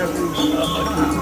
Yeah.